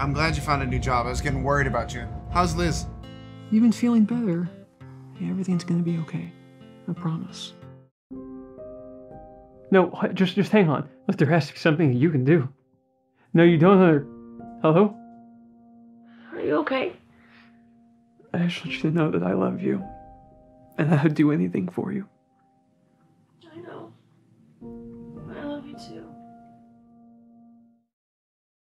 I'm glad you found a new job. I was getting worried about you. How's Liz? You've been feeling better. Everything's gonna be okay. I promise. No, just just hang on. Look, there has to be something you can do. No, you don't. Her. Hello? Are you okay? I just want you to know that I love you, and I would do anything for you. I know. I love you too.